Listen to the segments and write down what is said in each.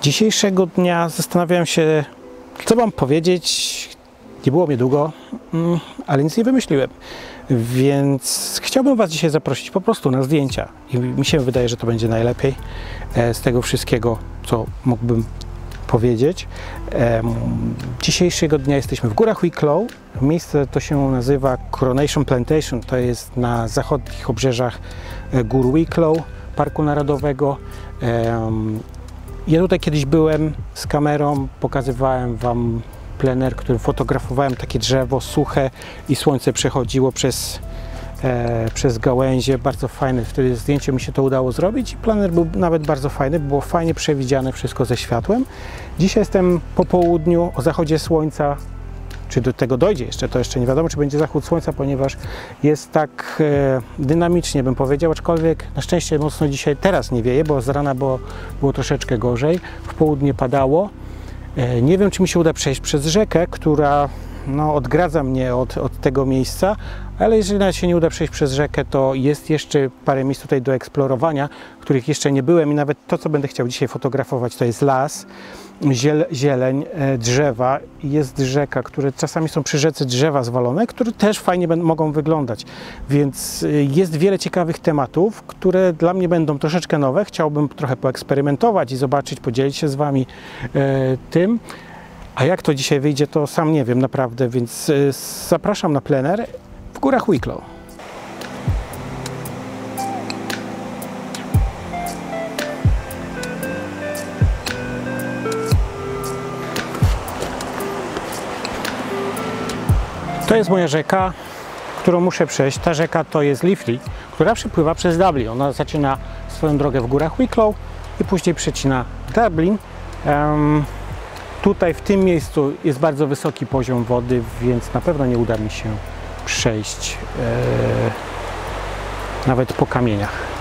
Dzisiejszego dnia zastanawiałem się, co Wam powiedzieć. Nie było mnie długo, mm, ale nic nie wymyśliłem. Więc chciałbym Was dzisiaj zaprosić po prostu na zdjęcia. I mi się wydaje, że to będzie najlepiej e, z tego wszystkiego, co mógłbym powiedzieć. Dzisiejszego dnia jesteśmy w górach Wicklow. Miejsce to się nazywa Coronation Plantation. To jest na zachodnich obrzeżach e, gór Wicklow, Parku Narodowego. Ja tutaj kiedyś byłem z kamerą, pokazywałem Wam plener, którym fotografowałem takie drzewo suche i słońce przechodziło przez, e, przez gałęzie. Bardzo fajne, wtedy zdjęcie mi się to udało zrobić i planer był nawet bardzo fajny, było fajnie przewidziane wszystko ze światłem. Dzisiaj jestem po południu, o zachodzie słońca, czy do tego dojdzie jeszcze, to jeszcze nie wiadomo, czy będzie zachód słońca, ponieważ jest tak e, dynamicznie, bym powiedział, aczkolwiek na szczęście mocno dzisiaj teraz nie wieje, bo z rana było, było troszeczkę gorzej, w południe padało. E, nie wiem, czy mi się uda przejść przez rzekę, która no, odgradza mnie od, od tego miejsca, ale jeżeli nawet się nie uda przejść przez rzekę, to jest jeszcze parę miejsc tutaj do eksplorowania, których jeszcze nie byłem i nawet to, co będę chciał dzisiaj fotografować, to jest las, zieleń, e, drzewa jest rzeka, które czasami są przy rzece drzewa zwalone, które też fajnie mogą wyglądać. Więc e, jest wiele ciekawych tematów, które dla mnie będą troszeczkę nowe. Chciałbym trochę poeksperymentować i zobaczyć, podzielić się z Wami e, tym. A jak to dzisiaj wyjdzie, to sam nie wiem naprawdę, więc zapraszam na plener w górach Wicklow. To jest moja rzeka, którą muszę przejść. Ta rzeka to jest Liffey, która przepływa przez Dublin. Ona zaczyna swoją drogę w górach Wicklow i później przecina Dublin. Em, tutaj w tym miejscu jest bardzo wysoki poziom wody, więc na pewno nie uda mi się przejść e, nawet po kamieniach.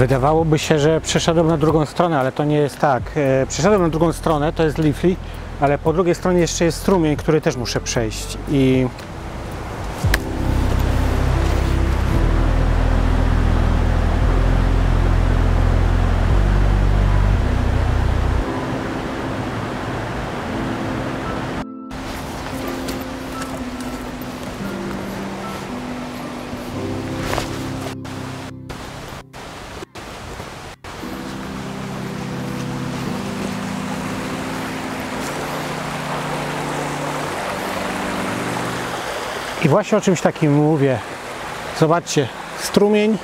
Wydawałoby się, że przeszedłem na drugą stronę, ale to nie jest tak. E, Przeszedłem na drugą stronę, to jest Liffey, ale po drugiej stronie jeszcze jest strumień, który też muszę przejść. I I właśnie o czymś takim mówię. Zobaczcie, strumień,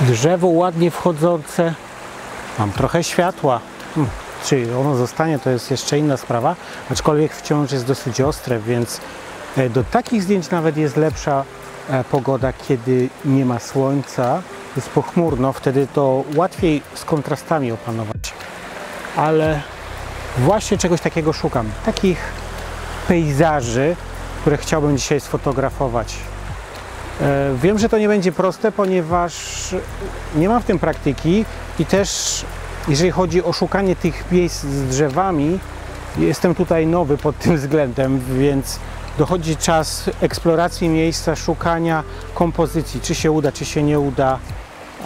drzewo ładnie wchodzące, mam trochę światła. Hmm, Czy ono zostanie, to jest jeszcze inna sprawa, aczkolwiek wciąż jest dosyć ostre, więc e, do takich zdjęć nawet jest lepsza e, pogoda, kiedy nie ma słońca, jest pochmurno, wtedy to łatwiej z kontrastami opanować. Ale właśnie czegoś takiego szukam, takich pejzaży, które chciałbym dzisiaj sfotografować. E, Wiem, że to nie będzie proste, ponieważ nie mam w tym praktyki i też jeżeli chodzi o szukanie tych miejsc z drzewami, jestem tutaj nowy pod tym względem, więc dochodzi czas eksploracji miejsca, szukania kompozycji, czy się uda, czy się nie uda.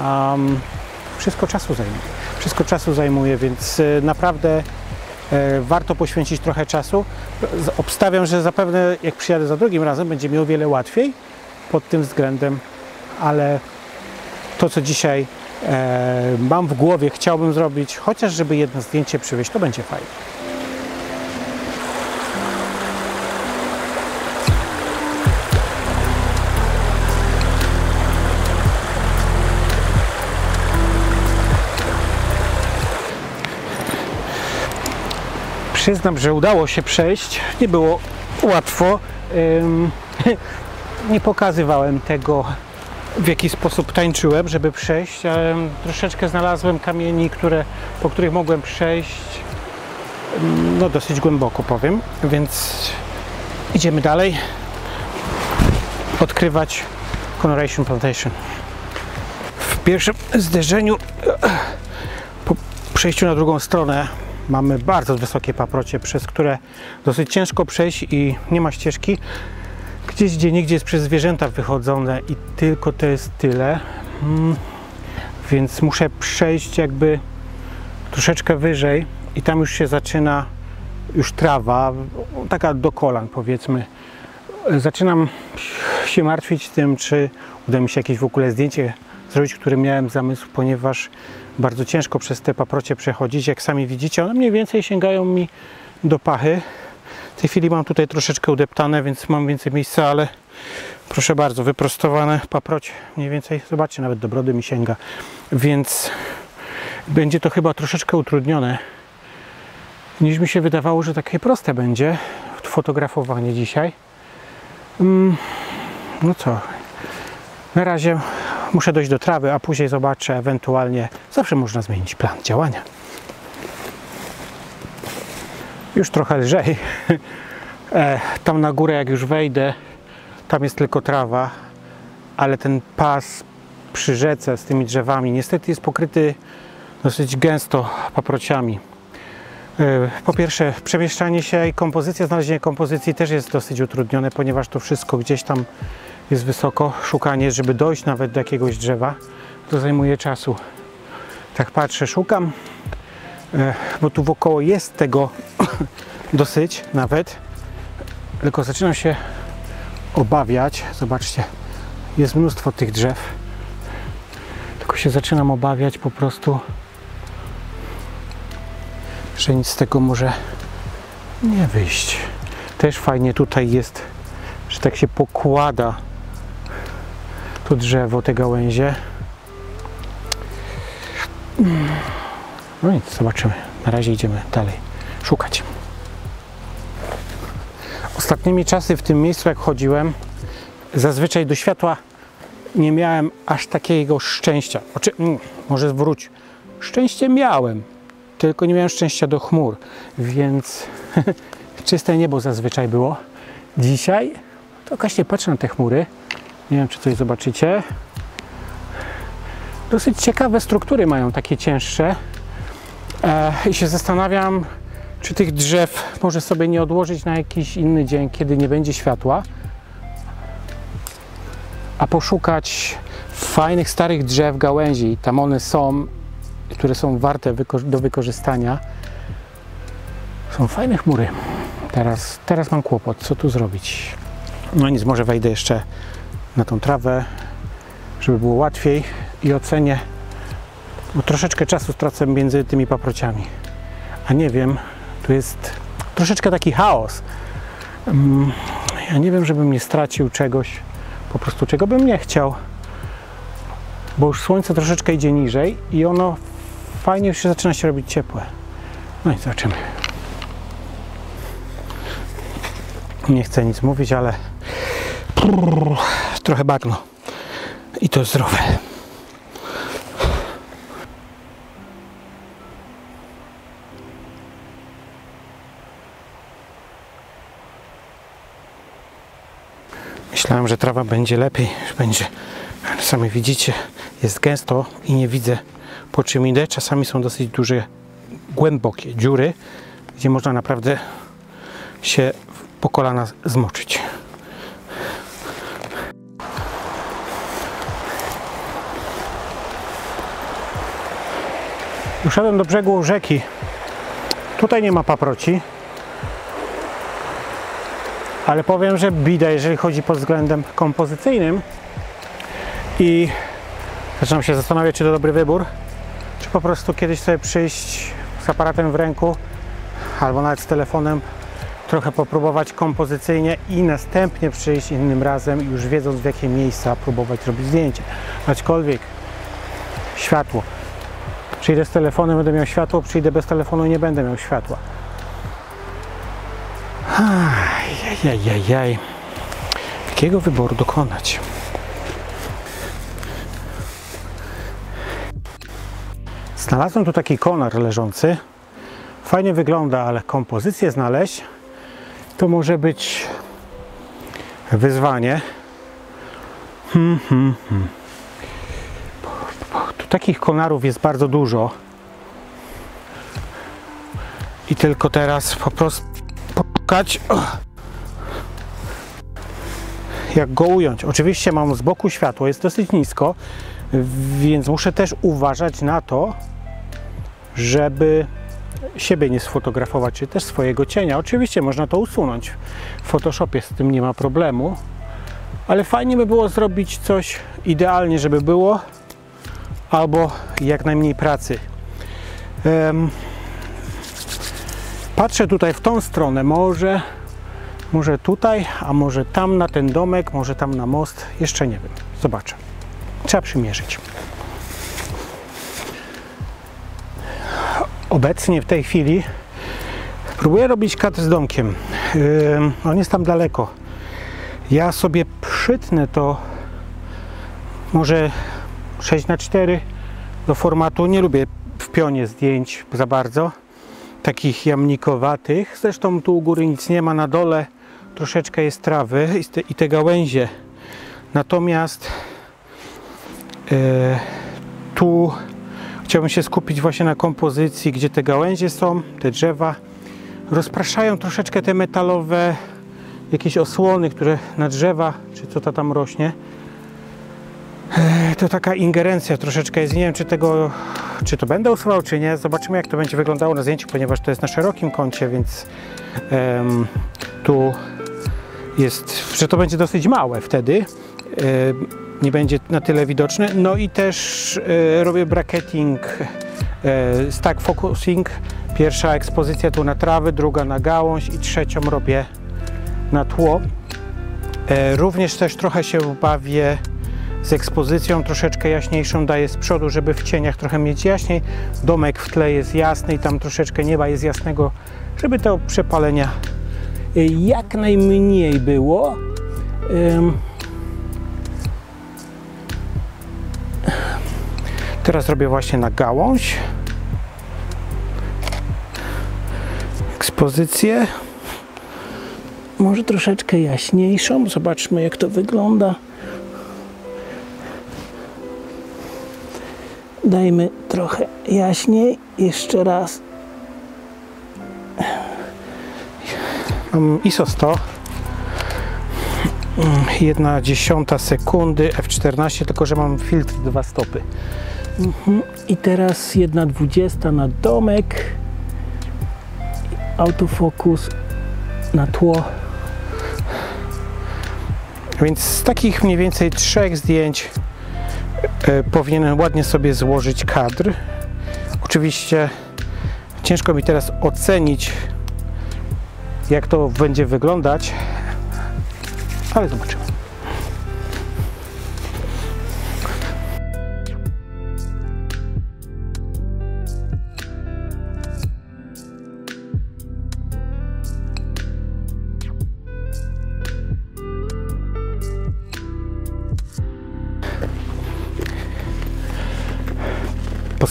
Am, wszystko czasu zajmuje. Wszystko czasu zajmuje, więc e, naprawdę warto poświęcić trochę czasu. Obstawiam, że zapewne jak przyjadę za drugim razem, będzie mi o wiele łatwiej pod tym względem, ale to, co dzisiaj e, mam w głowie, chciałbym zrobić, chociaż żeby jedno zdjęcie przywieźć, to będzie fajne. Przyznam, że udało się przejść. Nie było łatwo. Nie pokazywałem tego, w jaki sposób tańczyłem, żeby przejść. Troszeczkę znalazłem kamieni, które, po których mogłem przejść. No, dosyć głęboko powiem, więc idziemy dalej. Odkrywać Conoration Plantation. W pierwszym zderzeniu po przejściu na drugą stronę mamy bardzo wysokie paprocie, przez które dosyć ciężko przejść i nie ma ścieżki. Gdzieś gdzie nigdzie jest przez zwierzęta wychodzone i tylko to jest tyle. Mm, Więc muszę przejść jakby troszeczkę wyżej i tam już się zaczyna już trawa, taka do kolan powiedzmy. Zaczynam się martwić tym, czy uda mi się jakieś w ogóle zdjęcie zrobić, które miałem zamysł, ponieważ bardzo ciężko przez te paprocie przechodzić. Jak sami widzicie, one mniej więcej sięgają mi do pachy. W tej chwili mam tutaj troszeczkę udeptane, więc mam więcej miejsca, ale proszę bardzo, wyprostowane paprocie mniej więcej, zobaczcie, nawet do brody mi sięga, więc będzie to chyba troszeczkę utrudnione niż mi się wydawało, że takie proste będzie fotografowanie dzisiaj. Mm, No co, na razie muszę dojść do trawy, a później zobaczę ewentualnie. Zawsze można zmienić plan działania. Już trochę lżej. E, Tam na górę, jak już wejdę, tam jest tylko trawa, ale ten pas przy rzece z tymi drzewami niestety jest pokryty dosyć gęsto paprociami. E, Po pierwsze, przemieszczanie się i kompozycja, znalezienie kompozycji też jest dosyć utrudnione, ponieważ to wszystko gdzieś tam jest wysoko. Szukanie, żeby dojść nawet do jakiegoś drzewa, to zajmuje czasu. Tak patrzę, szukam, e, bo tu wokoło jest tego dosyć nawet, tylko zaczynam się obawiać. Zobaczcie, jest mnóstwo tych drzew. Tylko się zaczynam obawiać po prostu, że nic z tego może nie wyjść. Też fajnie tutaj jest, że tak się pokłada to drzewo, te gałęzie. No nic, zobaczymy. Na razie idziemy dalej szukać. Ostatnimi czasy w tym miejscu, jak chodziłem, zazwyczaj do światła nie miałem aż takiego szczęścia. Oczy, mm, może zwróć. Szczęście miałem, tylko nie miałem szczęścia do chmur, więc czyste niebo zazwyczaj było. Dzisiaj to właśnie patrzę na te chmury. Nie wiem, czy coś zobaczycie. Dosyć ciekawe struktury mają takie cięższe. E, I się zastanawiam, czy tych drzew może sobie nie odłożyć na jakiś inny dzień, kiedy nie będzie światła, a poszukać fajnych, starych drzew, gałęzi. Tam one są, które są warte do wykorzystania. Są fajne chmury. Teraz, teraz mam kłopot, co tu zrobić. No nic, może wejdę jeszcze na tą trawę, żeby było łatwiej i ocenię, bo troszeczkę czasu stracę między tymi paprociami. A nie wiem, tu jest troszeczkę taki chaos. Mm, Ja nie wiem, żebym nie stracił czegoś, po prostu czego bym nie chciał, bo już słońce troszeczkę idzie niżej i ono fajnie już się zaczyna się robić ciepłe. No i zobaczymy. Nie chcę nic mówić, ale trochę bagno. I to zdrowe. Myślałem, że trawa będzie lepiej, że będzie. Ale sami widzicie, jest gęsto i nie widzę po czym idę. Czasami są dosyć duże, głębokie dziury, gdzie można naprawdę się po kolana zmoczyć. Uszedłem do brzegu rzeki. Tutaj nie ma paproci. Ale powiem, że bida, jeżeli chodzi pod względem kompozycyjnym. I zaczynam się zastanawiać, czy to dobry wybór, czy po prostu kiedyś sobie przyjść z aparatem w ręku albo nawet z telefonem, trochę popróbować kompozycyjnie i następnie przyjść innym razem, już wiedząc w jakie miejsca próbować robić zdjęcie. Aczkolwiek światło. Przyjdę z telefonem, będę miał światło, przyjdę bez telefonu i nie będę miał światła. Ajajajajaj. Jakiego wyboru dokonać? Znalazłem tu taki konar leżący. Fajnie wygląda, ale kompozycję znaleźć to może być wyzwanie. Hmm, hmm, hmm. Takich konarów jest bardzo dużo. I tylko teraz po prostu pokać jak go ująć. Oczywiście mam z boku światło, jest dosyć nisko, więc muszę też uważać na to, żeby siebie nie sfotografować, czy też swojego cienia. Oczywiście można to usunąć. W Photoshopie z tym nie ma problemu, ale fajnie by było zrobić coś idealnie, żeby było, albo jak najmniej pracy. Patrzę tutaj w tą stronę, może, może tutaj, a może tam na ten domek, może tam na most, jeszcze nie wiem. Zobaczę. Trzeba przymierzyć. Obecnie w tej chwili próbuję robić kadr z domkiem. On jest tam daleko. Ja sobie przytnę to może 6 na 4 do formatu. Nie lubię w pionie zdjęć za bardzo. Takich jamnikowatych. Zresztą tu u góry nic nie ma. Na dole troszeczkę jest trawy i te, i te gałęzie. Natomiast yy, tu Chciałbym się skupić właśnie na kompozycji, gdzie te gałęzie są, te drzewa. Rozpraszają troszeczkę te metalowe jakieś osłony, które na drzewa, czy co to tam rośnie. To taka ingerencja troszeczkę jest. Nie wiem, czy tego, czy to będę usuwał, czy nie. Zobaczymy, jak to będzie wyglądało na zdjęciu, ponieważ to jest na szerokim kącie, więc um, tu jest, że to będzie dosyć małe wtedy. Um, nie będzie na tyle widoczny. No i też e, robię bracketing, e, stack focusing. Pierwsza ekspozycja tu na trawy, druga na gałąź i trzecią robię na tło. E, również też trochę się bawię z ekspozycją, troszeczkę jaśniejszą daję z przodu, żeby w cieniach trochę mieć jaśniej. Domek w tle jest jasny i tam troszeczkę nieba jest jasnego, żeby to przepalenia jak najmniej było. Teraz robię właśnie na gałąź. Ekspozycję. Może troszeczkę jaśniejszą. Zobaczmy jak to wygląda. Dajmy trochę jaśniej. Jeszcze raz. Mam ISO 100. Jedna dziesiąta sekundy F14, tylko że mam filtr dwa stopy. Mhm. I teraz jedna dwudziesta na domek. Autofokus na tło. Więc z takich mniej więcej trzech zdjęć e, powinienem ładnie sobie złożyć kadr. Oczywiście ciężko mi teraz ocenić, jak to będzie wyglądać, ale zobaczymy.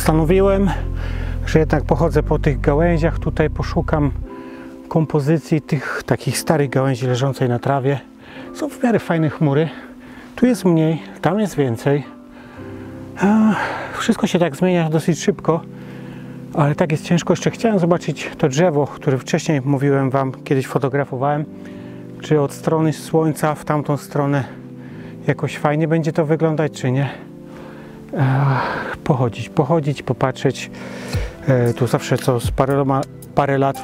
Postanowiłem, że jednak pochodzę po tych gałęziach, tutaj poszukam kompozycji tych takich starych gałęzi leżącej na trawie. Są w miarę fajne chmury. Tu jest mniej, tam jest więcej. Wszystko się tak zmienia dosyć szybko, ale tak jest ciężko. Jeszcze chciałem zobaczyć to drzewo, które wcześniej mówiłem Wam, kiedyś fotografowałem. Czy od strony słońca w tamtą stronę jakoś fajnie będzie to wyglądać, czy nie. Pochodzić, pochodzić, popatrzeć. E, tu zawsze co z paroma, parę lat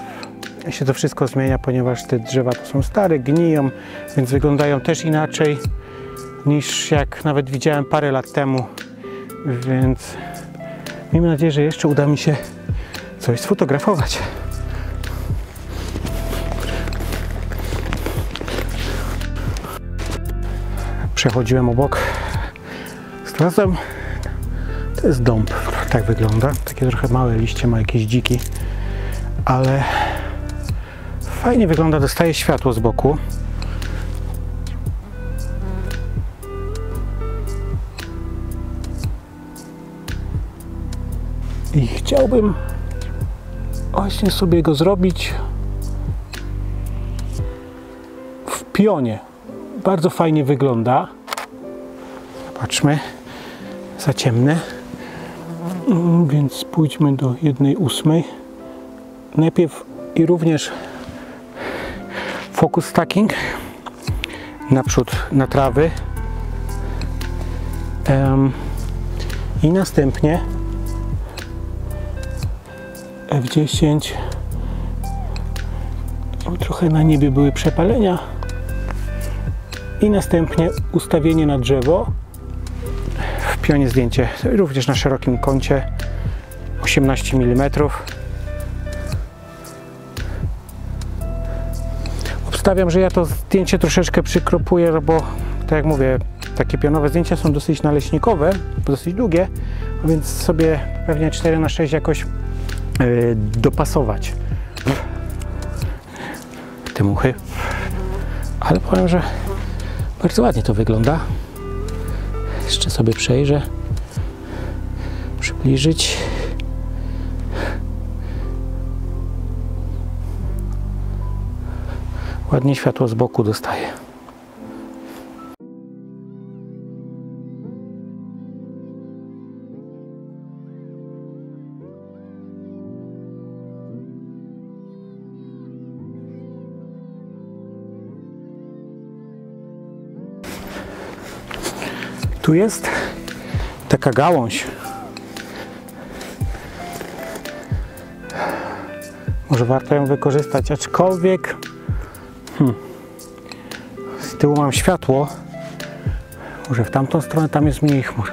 się to wszystko zmienia, ponieważ te drzewa to są stare, gniją, więc wyglądają też inaczej niż jak nawet widziałem parę lat temu. Więc miejmy nadzieję, że jeszcze uda mi się coś sfotografować. Przechodziłem obok. Znalazłem. To jest dąb. Tak wygląda. Takie trochę małe liście, ma jakieś dziki. Ale fajnie wygląda. Dostaje światło z boku. I chciałbym właśnie sobie go zrobić w pionie. Bardzo fajnie wygląda. Zobaczmy. Za ciemne. Więc pójdźmy do jednej ósmej. Najpierw i również focus stacking naprzód na trawy. Em, I następnie F10 o, trochę na niebie były przepalenia i następnie ustawienie na drzewo pionie zdjęcie również na szerokim kącie 18 mm obstawiam, że ja to zdjęcie troszeczkę przykropuję, bo tak jak mówię takie pionowe zdjęcia są dosyć naleśnikowe dosyć długie, więc sobie pewnie 4 na 6 jakoś yy, dopasować te muchy. Ale powiem, że bardzo ładnie to wygląda. Jeszcze sobie przejrzę. Przybliżyć. Ładnie światło z boku dostaje. Tu jest taka gałąź. Może warto ją wykorzystać, aczkolwiek hmm, z tyłu mam światło. Może w tamtą stronę tam jest mniej chmur.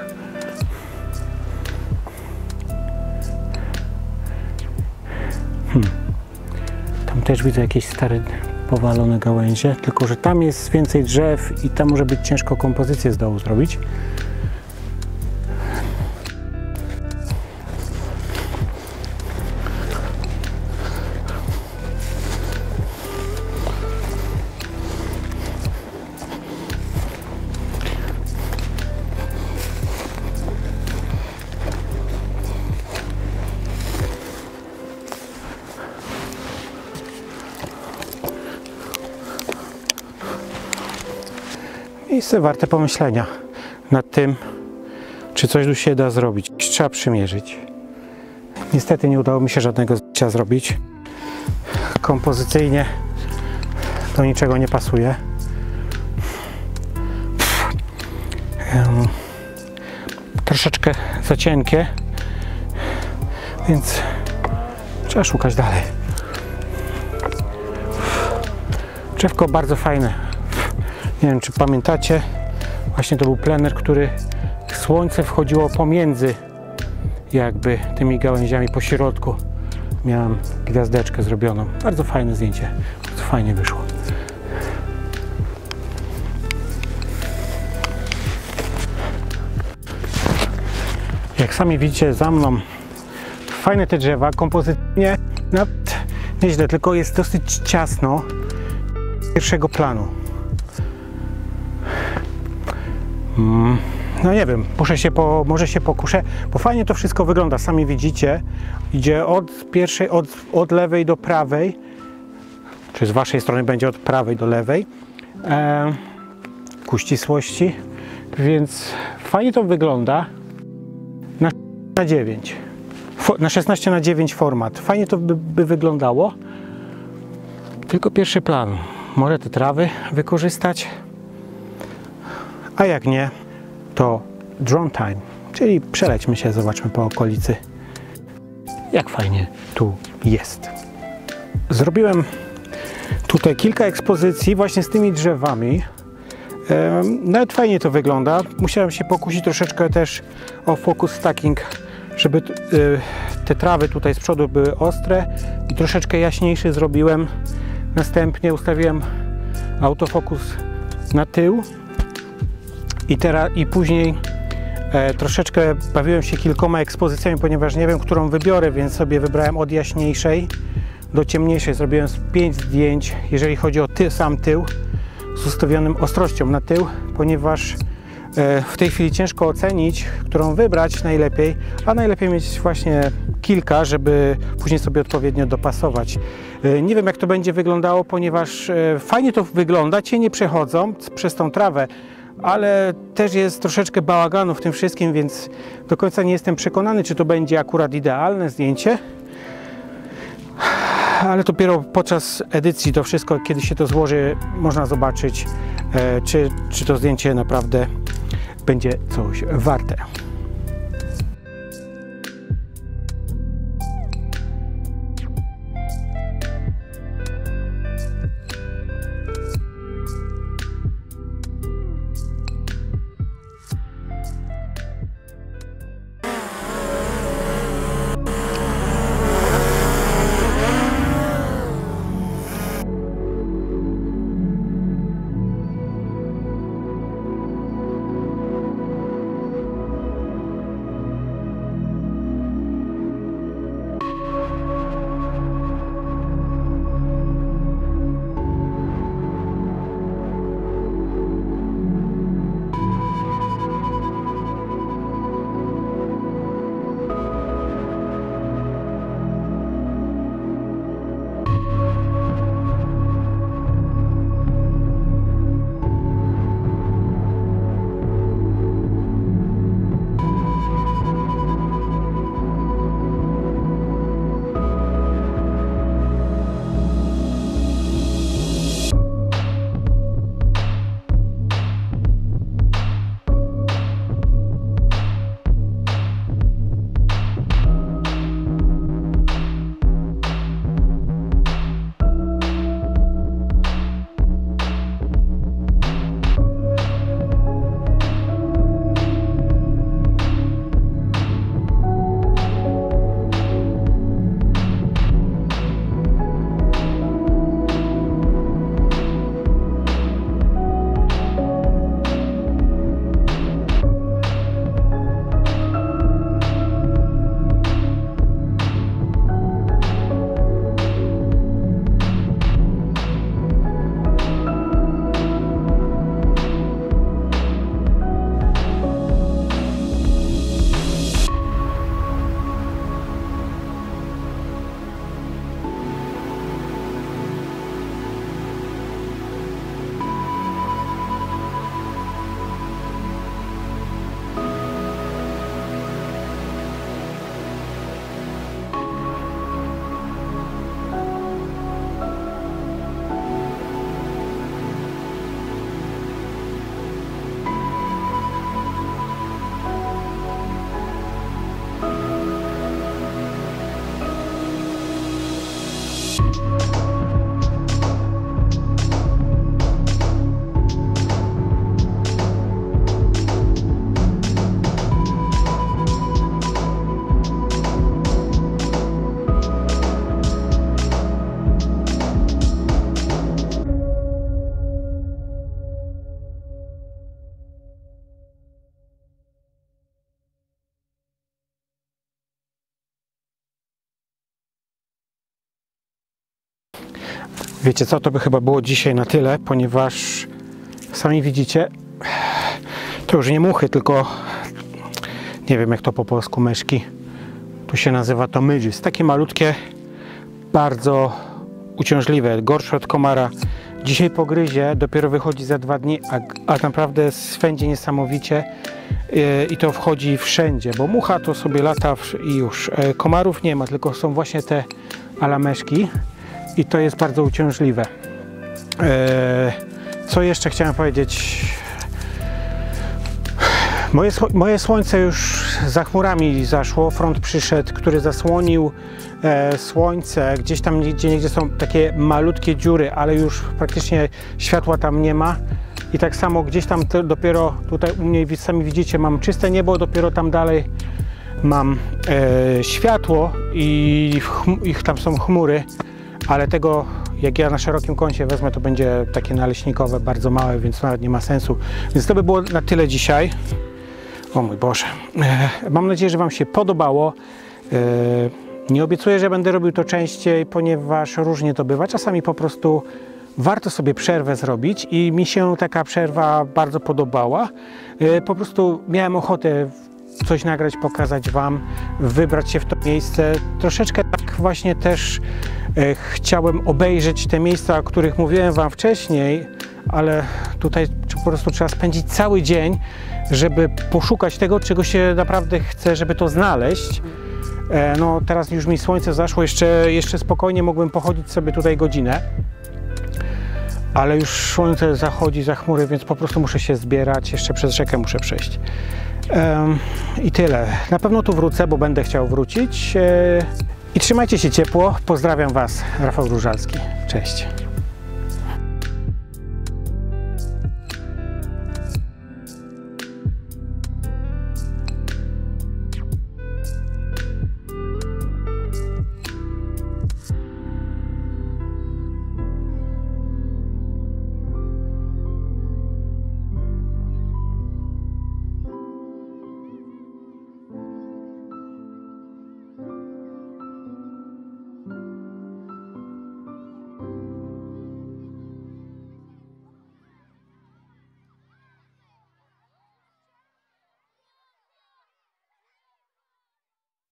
Hmm. Tam też widzę jakieś stare powalone gałęzie, tylko że tam jest więcej drzew i tam może być ciężko kompozycję z dołu zrobić. Miejsce warte pomyślenia nad tym, czy coś tu się da zrobić. Trzeba przymierzyć. Niestety nie udało mi się żadnego zdjęcia zrobić. Kompozycyjnie do niczego nie pasuje. Em, troszeczkę za cienkie, więc trzeba szukać dalej. Drzewko bardzo fajne. Nie wiem, czy pamiętacie, właśnie to był plener, który słońce wchodziło pomiędzy jakby tymi gałęziami po środku. Miałem gwiazdeczkę zrobioną. Bardzo fajne zdjęcie. Bardzo fajnie wyszło. Jak sami widzicie za mną, fajne te drzewa, kompozycyjnie nawet nieźle, tylko jest dosyć ciasno pierwszego planu. No nie wiem, muszę się po, może się pokuszę, bo fajnie to wszystko wygląda. Sami widzicie, idzie od pierwszej, od, od lewej do prawej, czy z waszej strony będzie od prawej do lewej, e, ku ścisłości, więc fajnie to wygląda. Na, na 9, Fo, na 16 na 9 format. Fajnie to by, by wyglądało, tylko pierwszy plan. Może te trawy wykorzystać, a jak nie, to drone time. Czyli przelećmy się, zobaczmy po okolicy, jak fajnie tu jest. Zrobiłem tutaj kilka ekspozycji właśnie z tymi drzewami. Nawet fajnie to wygląda. Musiałem się pokusić troszeczkę też o focus stacking, żeby e, te trawy tutaj z przodu były ostre i troszeczkę jaśniejszy zrobiłem. Następnie ustawiłem autofokus na tył i, teraz, i później e, troszeczkę bawiłem się kilkoma ekspozycjami, ponieważ nie wiem, którą wybiorę, więc sobie wybrałem od jaśniejszej do ciemniejszej. Zrobiłem 5 zdjęć, jeżeli chodzi o ty, sam tył, z ustawionym ostrością na tył, ponieważ e, w tej chwili ciężko ocenić, którą wybrać najlepiej, a najlepiej mieć właśnie kilka, żeby później sobie odpowiednio dopasować. E, nie wiem jak to będzie wyglądało, ponieważ e, fajnie to wygląda, cienie przechodzą przez tą trawę, ale też jest troszeczkę bałaganu w tym wszystkim, więc do końca nie jestem przekonany, czy to będzie akurat idealne zdjęcie. Ale dopiero podczas edycji to wszystko, kiedy się to złoży, można zobaczyć, e, czy, czy to zdjęcie naprawdę będzie coś warte. Wiecie co, to by chyba było dzisiaj na tyle, ponieważ sami widzicie, to już nie muchy, tylko nie wiem jak to po polsku myszki. Tu się nazywa to mydżis. Takie malutkie, bardzo uciążliwe, gorsze od komara. Dzisiaj pogryzie, dopiero wychodzi za dwa dni, a, a naprawdę swędzi niesamowicie yy, i to wchodzi wszędzie, bo mucha to sobie lata i już. Yy, komarów nie ma, tylko są właśnie te alameszki i to jest bardzo uciążliwe. E, co jeszcze chciałem powiedzieć? Moje, moje słońce już za chmurami zaszło, front przyszedł, który zasłonił e, słońce. Gdzieś tam gdzie niegdzie są takie malutkie dziury, ale już praktycznie światła tam nie ma. I tak samo gdzieś tam te, dopiero tutaj u mnie sami widzicie mam czyste niebo, dopiero tam dalej mam e, światło i, chm, i tam są chmury, ale tego jak ja na szerokim kącie wezmę, to będzie takie naleśnikowe, bardzo małe, więc nawet nie ma sensu. Więc to by było na tyle dzisiaj. O mój Boże. E, Mam nadzieję, że Wam się podobało. E, Nie obiecuję, że będę robił to częściej, ponieważ różnie to bywa. Czasami po prostu warto sobie przerwę zrobić i mi się taka przerwa bardzo podobała. E, Po prostu miałem ochotę coś nagrać, pokazać Wam, wybrać się w to miejsce. Troszeczkę tak właśnie też e, chciałem obejrzeć te miejsca, o których mówiłem Wam wcześniej, ale tutaj po prostu trzeba spędzić cały dzień, żeby poszukać tego, czego się naprawdę chce, żeby to znaleźć. E, No teraz już mi słońce zaszło, jeszcze, jeszcze spokojnie mógłbym pochodzić sobie tutaj godzinę. Ale już słońce zachodzi za chmury, więc po prostu muszę się zbierać, jeszcze przez rzekę muszę przejść. I tyle. Na pewno tu wrócę, bo będę chciał wrócić. E, I trzymajcie się ciepło. Pozdrawiam Was, Rafał Różalski. Cześć.